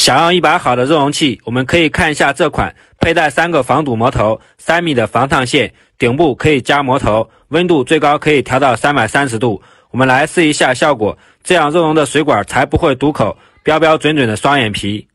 想要一把好的热熔器我们可以看一下这款佩戴三个防堵膜头三米的防烫线顶部可以加磨头温度最高可以调到三百三十度。我们来试一下效果这样热熔的水管才不会堵口标标准准的双眼皮。